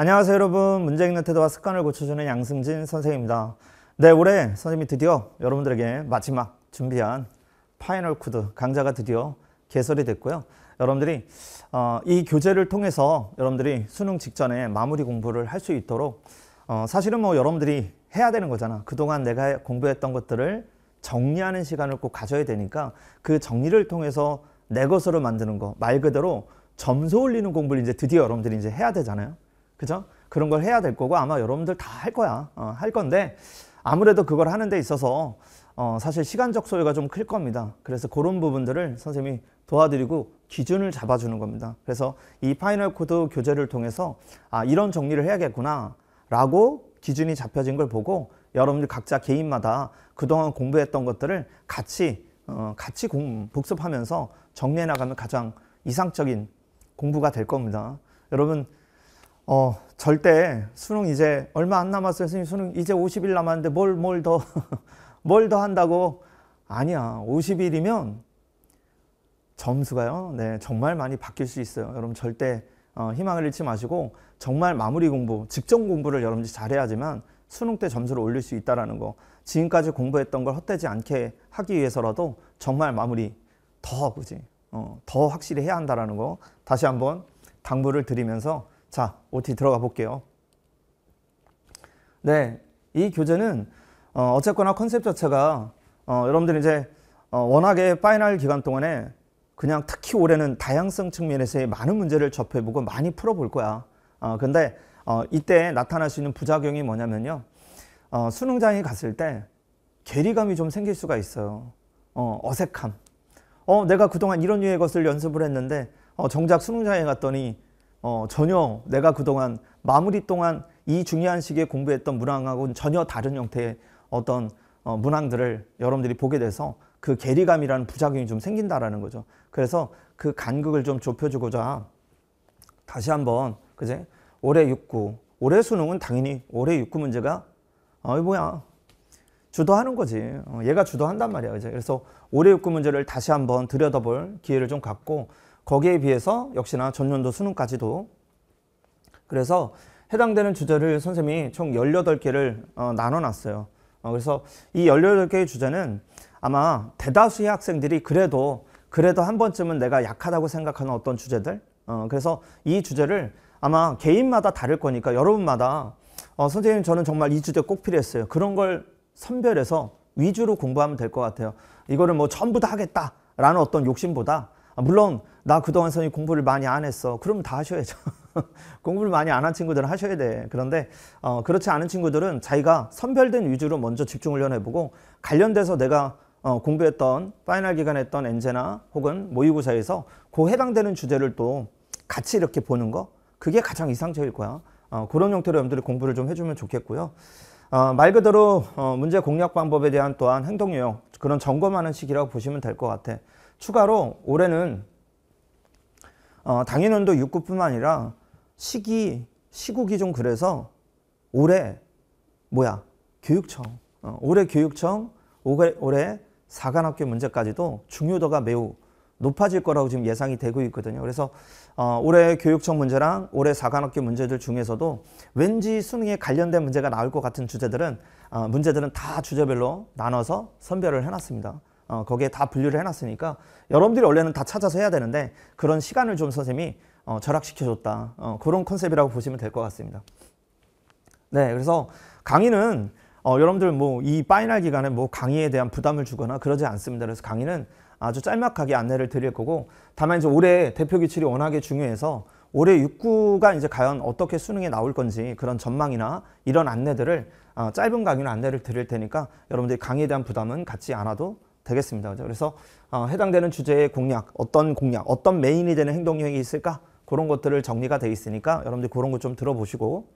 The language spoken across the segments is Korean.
안녕하세요 여러분. 문제 읽는 태도와 습관을 고쳐주는 양승진 선생입니다. 네 올해 선생님이 드디어 여러분들에게 마지막 준비한 Final Code 강좌가 드디어 개설이 됐고요. 여러분들이 어, 이 교재를 통해서 여러분들이 수능 직전에 마무리 공부를 할 수 있도록 어, 사실은 뭐 여러분들이 해야 되는 거잖아. 그동안 내가 공부했던 것들을 정리하는 시간을 꼭 가져야 되니까 그 정리를 통해서 내 것으로 만드는 거 말 그대로 점수 올리는 공부를 이제 드디어 여러분들이 이제 해야 되잖아요. 그죠? 그런 걸 해야 될 거고 아마 여러분들 다 할 거야. 어, 할 건데 아무래도 그걸 하는 데 있어서 어, 사실 시간적 소요가 좀 클 겁니다. 그래서 그런 부분들을 선생님이 도와드리고 기준을 잡아주는 겁니다. 그래서 이 Final Code 교재를 통해서 아, 이런 정리를 해야겠구나 라고 기준이 잡혀진 걸 보고 여러분들 각자 개인마다 그동안 공부했던 것들을 같이 어, 같이 공, 복습하면서 정리해 나가면 가장 이상적인 공부가 될 겁니다. 여러분 어, 절대 수능 이제 얼마 안 남았어요. 선생님 수능 이제 50일 남았는데 뭘 뭘 더 뭘 더 한다고 아니야. 50일이면 점수가요. 네, 정말 많이 바뀔 수 있어요. 여러분 절대 어, 희망을 잃지 마시고 정말 마무리 공부, 직전 공부를 여러분들이 잘해야지만 수능 때 점수를 올릴 수 있다라는 거. 지금까지 공부했던 걸 헛되지 않게 하기 위해서라도 정말 마무리 더 그지 어, 더 확실히 해야 한다라는 거 다시 한번 당부를 드리면서 자 OT 들어가 볼게요. 네, 이 교재는 어, 어쨌거나 컨셉 자체가 어, 여러분들이 이제 어, 워낙에 final 기간 동안에 그냥 특히 올해는 다양성 측면에서의 많은 문제를 접해보고 많이 풀어볼 거야. 어, 근데 어, 이때 나타날 수 있는 부작용이 뭐냐면요. 어, 수능장에 갔을 때 괴리감이 좀 생길 수가 있어요. 어, 어색함. 어, 내가 그동안 이런 류의 것을 연습을 했는데 어, 정작 수능장에 갔더니 어, 전혀 내가 그동안 마무리 동안 이 중요한 시기에 공부했던 문항하고는 전혀 다른 형태의 어떤 어, 문항들을 여러분들이 보게 돼서 그 괴리감이라는 부작용이 좀 생긴다라는 거죠. 그래서 그 간극을 좀 좁혀주고자 다시 한번 그제 올해 6구 올해 수능은 당연히 올해 6구 문제가 어이 뭐야 주도하는 거지. 어, 얘가 주도한단 말이야. 그죠? 그래서 올해 6구 문제를 다시 한번 들여다볼 기회를 좀 갖고 거기에 비해서 역시나 전년도 수능까지도 그래서 해당되는 주제를 선생님이 총 18개를 어, 나눠놨어요. 어, 그래서 이 18개의 주제는 아마 대다수의 학생들이 그래도 그래도 한 번쯤은 내가 약하다고 생각하는 어떤 주제들 어, 그래서 이 주제를 아마 개인마다 다를 거니까 여러분마다 어, 선생님 저는 정말 이 주제 꼭 필요했어요. 그런 걸 선별해서 위주로 공부하면 될 것 같아요. 이거를 뭐 전부 다 하겠다라는 어떤 욕심보다 아, 물론 나 그동안 선생님 공부를 많이 안 했어. 그러면 다 하셔야죠. 공부를 많이 안 한 친구들은 하셔야 돼. 그런데 어, 그렇지 않은 친구들은 자기가 선별된 위주로 먼저 집중을 연해보고 관련돼서 내가 어, 공부했던 파이널 기간에 했던 엔제나 혹은 모의고사에서 그 해당되는 주제를 또 같이 이렇게 보는 거 그게 가장 이상적일 거야. 어, 그런 형태로 여러분들이 공부를 좀 해주면 좋겠고요. 어, 말 그대로 어, 문제 공략 방법에 대한 또한 행동 요령 그런 점검하는 시기라고 보시면 될 것 같아. 추가로 올해는 어, 당연연도 6구뿐만 아니라 시기 시국이 좀 그래서 올해 뭐야 교육청 어, 올해 교육청 올해, 올해 사관학교 문제까지도 중요도가 매우 높아질 거라고 지금 예상이 되고 있거든요. 그래서 어, 올해 교육청 문제랑 올해 사관학교 문제들 중에서도 왠지 수능에 관련된 문제가 나올 것 같은 주제들은 어, 문제들은 다 주제별로 나눠서 선별을 해놨습니다. 어, 거기에 다 분류를 해놨으니까 여러분들이 원래는 다 찾아서 해야 되는데 그런 시간을 좀 선생님이 어, 절약시켜줬다. 어, 그런 컨셉이라고 보시면 될 것 같습니다. 네, 그래서 강의는 어, 여러분들 뭐 이 final 기간에 뭐 강의에 대한 부담을 주거나 그러지 않습니다. 그래서 강의는 아주 짤막하게 안내를 드릴 거고 다만 이제 올해 대표 기출이 워낙에 중요해서 올해 6구가 이제 과연 어떻게 수능에 나올 건지 그런 전망이나 이런 안내들을 어, 짧은 강의로 안내를 드릴 테니까 여러분들이 강의에 대한 부담은 갖지 않아도 되겠습니다. 그래서 어, 해당되는 주제의 공략, 어떤 공략, 어떤 main이 되는 행동 유형이 있을까? 그런 것들을 정리가 돼 있으니까 여러분들 그런 거 좀 들어보시고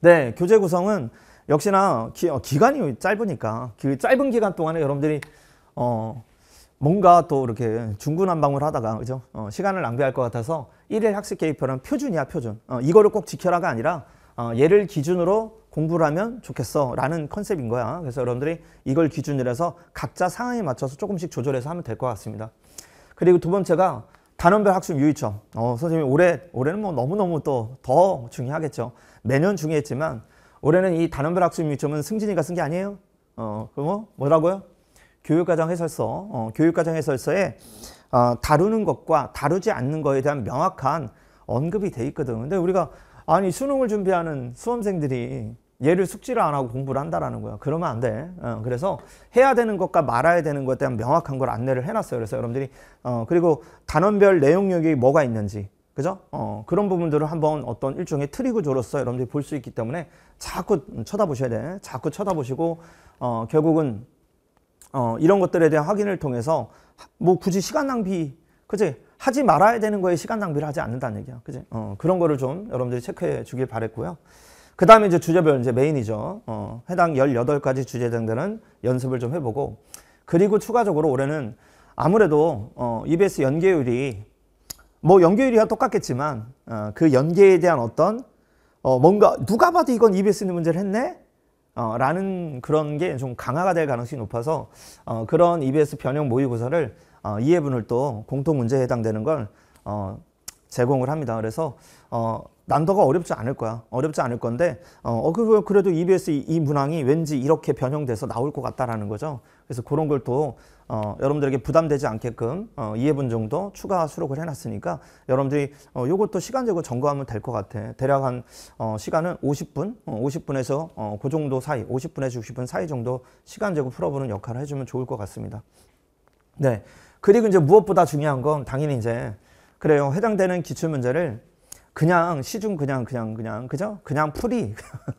네, 교재 구성은 역시나 기, 어, 기간이 짧으니까 그 짧은 기간 동안에 여러분들이 어, 뭔가 또 이렇게 중구난방을 하다가 그죠? 어, 시간을 낭비할 것 같아서 일일 학습 계획표는 표준이야 표준. 어, 이거를 꼭 지켜라가 아니라 어, 얘를 기준으로 공부를 하면 좋겠어 라는 컨셉인 거야. 그래서 여러분들이 이걸 기준으로 해서 각자 상황에 맞춰서 조금씩 조절해서 하면 될 것 같습니다. 그리고 두 번째가 단원별 학습 유의점. 어, 선생님 올해 올해는 뭐 너무너무 또 더 중요하겠죠. 매년 중요했지만 올해는 이 단원별 학습 유의점은 승진이가 쓴 게 아니에요. 어, 그럼 뭐 뭐라고요? 교육과정 해설서. 어, 교육과정 해설서에 어, 다루는 것과 다루지 않는 것에 대한 명확한 언급이 돼 있거든. 근데 우리가 아니 수능을 준비하는 수험생들이 얘를 숙지를 안 하고 공부를 한다라는 거야. 그러면 안 돼. 어, 그래서 해야 되는 것과 말아야 되는 것에 대한 명확한 걸 안내를 해놨어요. 그래서 여러분들이 어, 그리고 단원별 내용력이 뭐가 있는지 그죠? 어, 그런 부분들을 한번 어떤 일종의 트리그조로서 여러분들이 볼 수 있기 때문에 자꾸 쳐다보셔야 돼. 자꾸 쳐다보시고 어, 결국은 어, 이런 것들에 대한 확인을 통해서 뭐 굳이 시간 낭비 그지 하지 말아야 되는 거에 시간 낭비를 하지 않는다는 얘기야. 그지? 어, 그런 거를 좀 여러분들이 체크해 주길 바랬고요. 그 다음에 이제 주제별 이제 메인이죠. 어, 해당 18가지 주제 등들은 연습을 좀 해보고 그리고 추가적으로 올해는 아무래도 어, EBS 연계율이 뭐 연계율이야 똑같겠지만 어, 그 연계에 대한 어떤 어, 뭔가 누가 봐도 이건 EBS 있는 문제를 했네? 어, 라는 그런 게 좀 강화가 될 가능성이 높아서 어, 그런 EBS 변형 모의고사를 어, 이 예분을 또 공통 문제에 해당되는 걸 어, 제공을 합니다. 그래서 어, 난도가 어렵지 않을 거야. 어렵지 않을 건데 어, 어 그, 그래도 EBS 이 문항이 왠지 이렇게 변형돼서 나올 것 같다라는 거죠. 그래서 그런 걸 또 어, 여러분들에게 부담되지 않게끔 어, 2회분 정도 추가 수록을 해놨으니까 여러분들이 어, 요것도 시간 제고 점검하면 될 것 같아. 대략 한 어, 시간은 50분, 어, 50분에서 어, 그 정도 사이, 50분에서 60분 사이 정도 시간 제고 풀어보는 역할을 해주면 좋을 것 같습니다. 네. 그리고 이제 무엇보다 중요한 건 당연히 이제 그래요. 해당되는 기출 문제를 그냥 시중 그냥 그냥 그냥 그죠? 그냥 풀이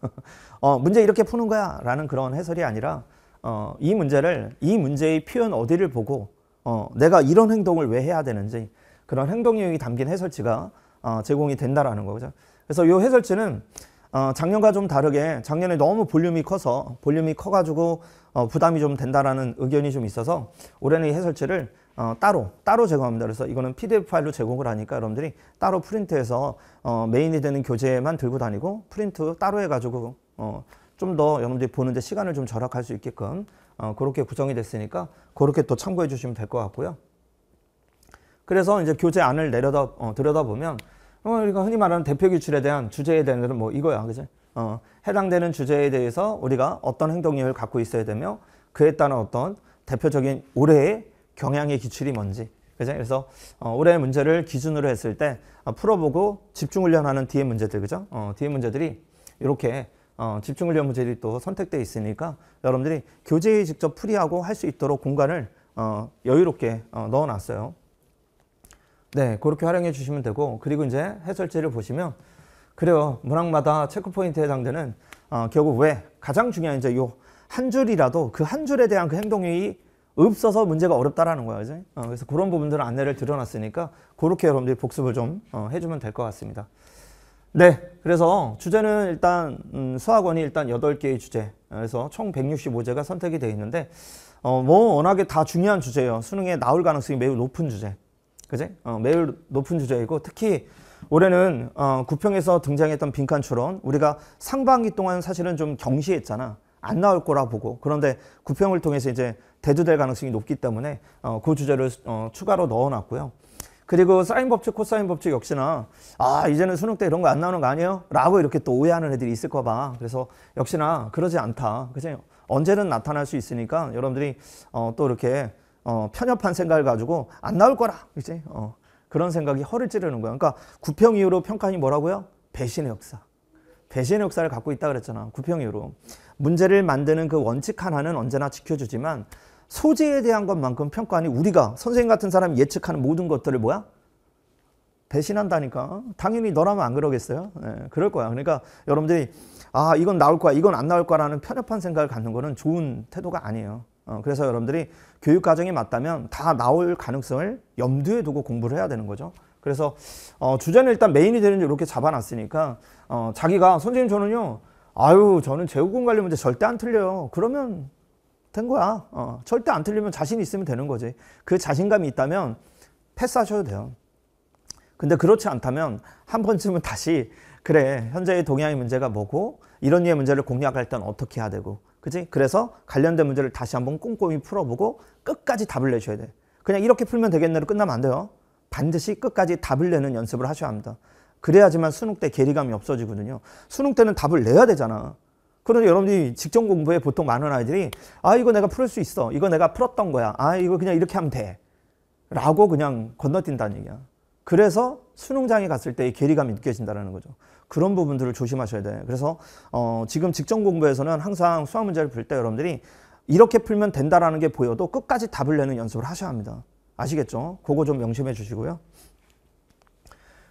어 문제 이렇게 푸는 거야라는 그런 해설이 아니라 어 이 문제를 이 문제의 표현 어디를 보고 어 내가 이런 행동을 왜 해야 되는지 그런 행동 내용이 담긴 해설지가 어 제공이 된다라는 거죠. 그래서 이 해설지는 어 작년과 좀 다르게 작년에 너무 볼륨이 커서 볼륨이 커가지고 어 부담이 좀 된다라는 의견이 좀 있어서 올해는 이 해설지를 어, 따로 따로 제공합니다. 그래서 이거는 PDF 파일로 제공을 하니까 여러분들이 따로 프린트해서 어, 메인이 되는 교재만 들고 다니고 프린트 따로 해가지고 어, 좀 더 여러분들이 보는데 시간을 좀 절약할 수 있게끔 어, 그렇게 구성이 됐으니까 그렇게 또 참고해 주시면 될 것 같고요. 그래서 이제 교재 안을 내려다 어, 들여다보면 어, 우리가 흔히 말하는 대표 기출에 대한 주제에 대한 뭐 이거야, 그지? 어, 해당되는 주제에 대해서 우리가 어떤 행동력을 갖고 있어야 되며 그에 따른 어떤 대표적인 올해의 경향의 기출이 뭔지 그죠? 그래서 어, 올해 문제를 기준으로 했을 때 어, 풀어보고 집중 훈련하는 뒤에 문제들 그죠? 어, 뒤에 문제들이 이렇게 어, 집중 훈련 문제들이 또 선택돼 있으니까 여러분들이 교재에 직접 풀이하고 할 수 있도록 공간을 어, 여유롭게 어, 넣어놨어요. 네, 그렇게 활용해 주시면 되고 그리고 이제 해설지를 보시면 그래요 문항마다 체크 포인트에 해당되는 어, 결국 왜 가장 중요한 이제 요 한 줄이라도 그 한 줄에 대한 그 행동이 없어서 문제가 어렵다라는 거야. 그지? 어, 그래서 그런 부분들은 안내를 드려놨으니까 그렇게 여러분들이 복습을 좀 어, 해주면 될 것 같습니다. 네. 그래서 주제는 일단 음, 수학원이 일단 8개의 주제 그래서 총 165제가 선택이 되어 있는데 어, 뭐 워낙에 다 중요한 주제예요. 수능에 나올 가능성이 매우 높은 주제. 그지? 어, 매우 높은 주제이고 특히 올해는 어, 구평에서 등장했던 빈칸 추론 우리가 상반기 동안 사실은 좀 경시했잖아. 안 나올 거라 보고 그런데 구평을 통해서 이제 대두될 가능성이 높기 때문에 어, 그 주제를 어, 추가로 넣어놨고요. 그리고 사인 법칙, 코사인 법칙 역시나 아 이제는 수능 때 이런 거 안 나오는 거 아니에요? 라고 이렇게 또 오해하는 애들이 있을까 봐. 그래서 역시나 그러지 않다. 그죠? 언제는 나타날 수 있으니까 여러분들이 어, 또 이렇게 어, 편협한 생각을 가지고 안 나올 거라. 그지? 어, 그런 생각이 허를 찌르는 거야. 그러니까 구평 이후로 평가이 뭐라고요? 배신의 역사. 배신의 역사를 갖고 있다 그랬잖아. 구평 이후로. 문제를 만드는 그 원칙 하나는 언제나 지켜주지만 소재에 대한 것만큼 평가하니 우리가 선생님 같은 사람이 예측하는 모든 것들을 뭐야? 배신한다니까. 당연히 너라면 안 그러겠어요? 네, 그럴 거야. 그러니까 여러분들이 아 이건 나올 거야, 이건 안 나올 거라는 편협한 생각을 갖는 거는 좋은 태도가 아니에요. 어, 그래서 여러분들이 교육 과정이 맞다면 다 나올 가능성을 염두에 두고 공부를 해야 되는 거죠. 그래서 어, 주제는 일단 메인이 되는지 이렇게 잡아놨으니까 어, 자기가 선생님 저는요 아유 저는 제후공 관련 문제 절대 안 틀려요. 그러면 된 거야. 어, 절대 안 틀리면 자신 있으면 되는 거지. 그 자신감이 있다면 패스하셔도 돼요. 근데 그렇지 않다면 한 번쯤은 다시 그래 현재의 동양의 문제가 뭐고 이런 류의 문제를 공략할 땐 어떻게 해야 되고 그지? 그래서 관련된 문제를 다시 한번 꼼꼼히 풀어보고 끝까지 답을 내셔야 돼. 그냥 이렇게 풀면 되겠네로 끝나면 안 돼요. 반드시 끝까지 답을 내는 연습을 하셔야 합니다. 그래야지만 수능 때 괴리감이 없어지거든요. 수능 때는 답을 내야 되잖아. 그런데 여러분들이 직전 공부에 보통 많은 아이들이 아 이거 내가 풀을 수 있어. 이거 내가 풀었던 거야. 아 이거 그냥 이렇게 하면 돼. 라고 그냥 건너뛴다는 얘기야. 그래서 수능장에 갔을 때 괴리감이 느껴진다는 거죠. 그런 부분들을 조심하셔야 돼. 그래서 어, 지금 직전 공부에서는 항상 수학 문제를 풀 때 여러분들이 이렇게 풀면 된다라는 게 보여도 끝까지 답을 내는 연습을 하셔야 합니다. 아시겠죠? 그거 좀 명심해 주시고요.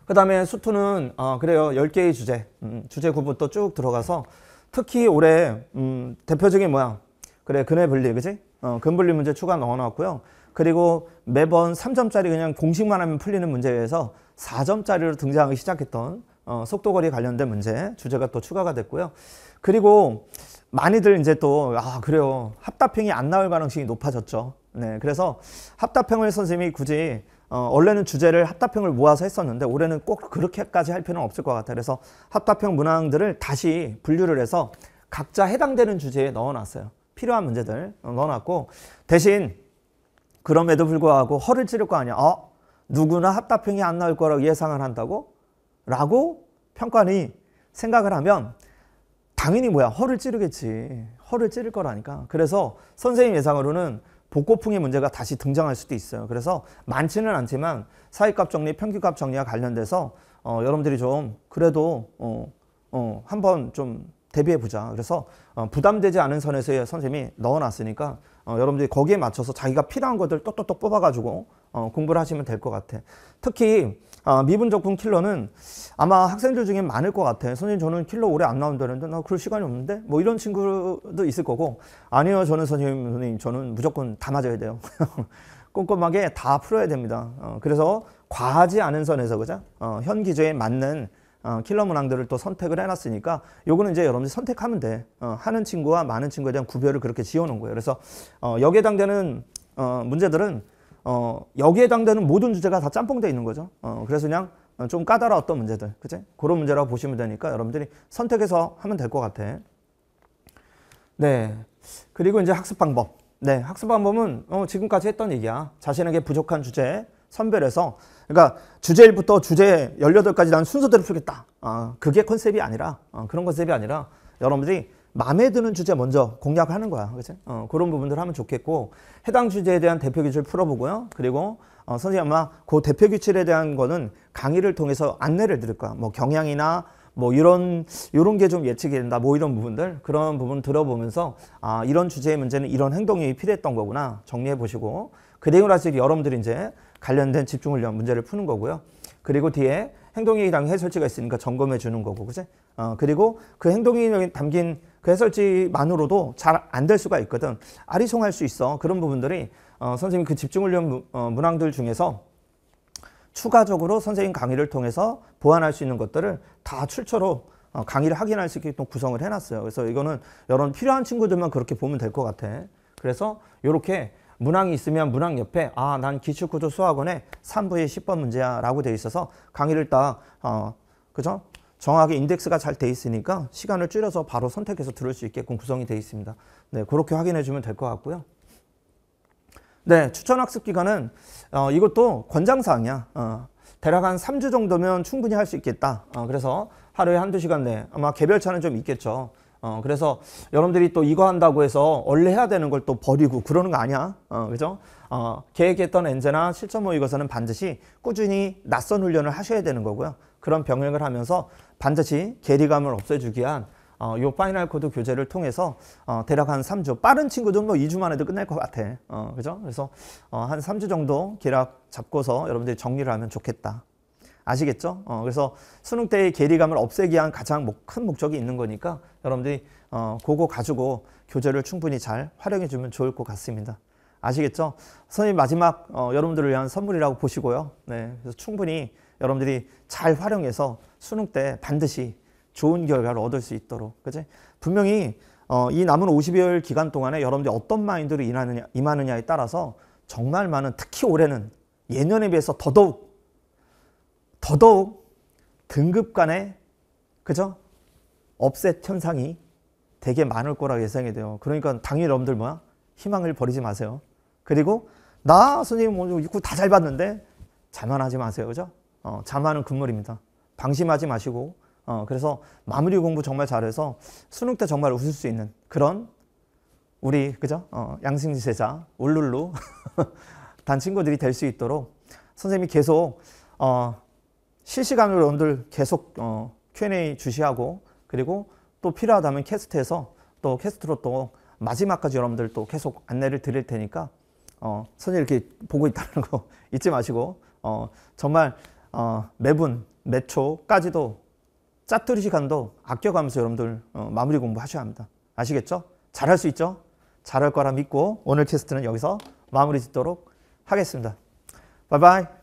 그 다음에 수투는 어, 그래요. 10개의 주제, 음, 주제 구부터 쭉 들어가서 특히 올해 음, 대표적인 뭐야? 그래 근해 분리 그지? 어, 근분리 문제 추가 넣어놨고요. 그리고 매번 3점짜리 그냥 공식만 하면 풀리는 문제에서 4점짜리로 등장하기 시작했던 어, 속도거리 관련된 문제 주제가 또 추가가 됐고요. 그리고 많이들 이제 또 아 그래요 합답형이 안 나올 가능성이 높아졌죠. 네, 그래서 합답형을 선생님이 굳이 어, 원래는 주제를 합답형을 모아서 했었는데 올해는 꼭 그렇게까지 할 필요는 없을 것 같아요. 그래서 합답형 문항들을 다시 분류를 해서 각자 해당되는 주제에 넣어놨어요. 필요한 문제들 넣어놨고 대신 그럼에도 불구하고 허를 찌를 거 아니야. 어? 누구나 합답형이 안 나올 거라고 예상을 한다고? 라고 평가니 생각을 하면 당연히 뭐야 허를 찌르겠지. 허를 찌를 거라니까. 그래서 선생님 예상으로는 복고풍의 문제가 다시 등장할 수도 있어요. 그래서 많지는 않지만 사익값 정리, 평균값 정리와 관련돼서 어, 여러분들이 좀 그래도 어, 어, 한번 좀 대비해 보자. 그래서 어, 부담되지 않은 선에서 선생님이 넣어놨으니까 어, 여러분들이 거기에 맞춰서 자기가 필요한 것들 똑똑똑 뽑아가지고 어, 공부를 하시면 될 것 같아. 특히 아, 미분 적분 킬러는 아마 학생들 중에 많을 것 같아. 선생님 저는 킬러 오래 안 나온다는데 나 그럴 시간이 없는데 뭐 이런 친구도 있을 거고 아니요 저는 선생님 선생님 저는 무조건 다 맞아야 돼요. 꼼꼼하게 다 풀어야 됩니다. 어, 그래서 과하지 않은 선에서 그죠? 어, 현 기조에 맞는 어, 킬러 문항들을 또 선택을 해놨으니까 요거는 이제 여러분들이 선택하면 돼. 어, 하는 친구와 많은 친구에 대한 구별을 그렇게 지어놓은 거예요. 그래서 어, 여기에 해당되는 어, 문제들은 어, 여기에 해당되는 모든 주제가 다 짬뽕돼 있는 거죠. 어, 그래서 그냥 좀 까다로웠던 문제들, 그치? 그런 문제라고 보시면 되니까 여러분들이 선택해서 하면 될 것 같아. 네. 그리고 이제 학습 방법. 네. 학습 방법은 어, 지금까지 했던 얘기야. 자신에게 부족한 주제 선별해서 그러니까 주제 1부터 주제 18까지 난 순서대로 풀겠다. 어, 그게 컨셉이 아니라 어, 그런 컨셉이 아니라 여러분들이 마음에 드는 주제 먼저 공략하는 거야. 그치? 어, 그런 부분들 하면 좋겠고, 해당 주제에 대한 대표 규칙을 풀어보고요. 그리고, 어, 선생님 아마 그 대표 규칙에 대한 거는 강의를 통해서 안내를 드릴 거야. 뭐 경향이나 뭐 이런, 이런 게 좀 예측이 된다. 뭐 이런 부분들, 그런 부분 들어보면서, 아, 이런 주제의 문제는 이런 행동이 필요했던 거구나. 정리해 보시고, 그 내용을 할수 여러분들이 이제 관련된 위한 문제를 푸는 거고요. 그리고 뒤에 행동이 당 해설지가 있으니까 점검해 주는 거고, 그지? 어, 그리고 그 행동이 담긴 그 해설지만으로도 잘 안 될 수가 있거든. 아리송할 수 있어. 그런 부분들이 어, 선생님 그 무, 어, 문항들 중에서 추가적으로 선생님 강의를 통해서 보완할 수 있는 것들을 다 출처로 어, 강의를 확인할 수 있게끔 구성을 해놨어요. 그래서 이거는 여러분 필요한 친구들만 그렇게 보면 될 것 같아. 그래서 이렇게 문항이 있으면 문항 옆에 아 난 기출구조 수학원에 3부의 10번 문제야 라고 돼 있어서 강의를 딱 어, 그죠? 정확하게 인덱스가 잘 돼 있으니까 시간을 줄여서 바로 선택해서 들을 수 있게끔 구성이 돼 있습니다. 네, 그렇게 확인해 주면 될 것 같고요. 네, 추천 학습 기간은 어, 이것도 권장사항이야. 어, 대략 한 3주 정도면 충분히 할 수 있겠다. 어, 그래서 하루에 한두 시간 내 아마 개별차는 좀 있겠죠. 어, 그래서 여러분들이 또 이거 한다고 해서 원래 해야 되는 걸 또 버리고 그러는 거 아니야. 어, 그죠? 어, 계획했던 N제나 실전 모의고사는 반드시 꾸준히 낯선 훈련을 하셔야 되는 거고요. 그런 병행을 하면서 반드시 괴리감을 없애주기 위한 어, 요 파이널 코드 교재를 통해서 어, 대략 한 3주 빠른 친구들은 뭐 2주만 해도 끝날 것 같아 어, 그죠? 그래서 어, 한 3주 정도 계략 잡고서 여러분들이 정리를 하면 좋겠다 아시겠죠? 어, 그래서 수능 때의 괴리감을 없애기 위한 가장 목, 큰 목적이 있는 거니까 여러분들이 어, 그거 가지고 교재를 충분히 잘 활용해 주면 좋을 것 같습니다 아시겠죠? 선생님 마지막 어, 여러분들을 위한 선물이라고 보시고요 네, 그래서 충분히 여러분들이 잘 활용해서 수능 때 반드시 좋은 결과를 얻을 수 있도록 그지 분명히 어, 이 남은 50여일 기간 동안에 여러분들이 어떤 마인드로 임하느냐, 임하느냐에 따라서 정말 많은 특히 올해는 예년에 비해서 더더욱 더더욱 등급 간의 그죠 업셋 현상이 되게 많을 거라 예상이 돼요. 그러니까 당연히 여러분들 뭐야 희망을 버리지 마세요. 그리고 나 선생님 뭐 입구 다 잘 봤는데 자만하지 마세요. 그죠? 어, 자만은 금물입니다. 방심하지 마시고 어, 그래서 마무리 공부 정말 잘해서 수능 때 정말 웃을 수 있는 그런 우리 그죠? 어, 양승지 제자 울룰루 단 친구들이 될 수 있도록 선생님이 계속 어, 실시간으로 여러분들 계속 어, Q&A 주시하고 그리고 또 필요하다면 캐스트에서 또 캐스트로 또 마지막까지 여러분들 또 계속 안내를 드릴 테니까 어, 선생님 이렇게 보고 있다는 거 잊지 마시고 어, 정말 어, 매분 매 초까지도 짜투리 시간도 아껴가면서 여러분들 어, 마무리 공부하셔야 합니다. 아시겠죠? 잘할 수 있죠? 잘할 거라 믿고 오늘 캐스트는 여기서 마무리 짓도록 하겠습니다. 바이바이.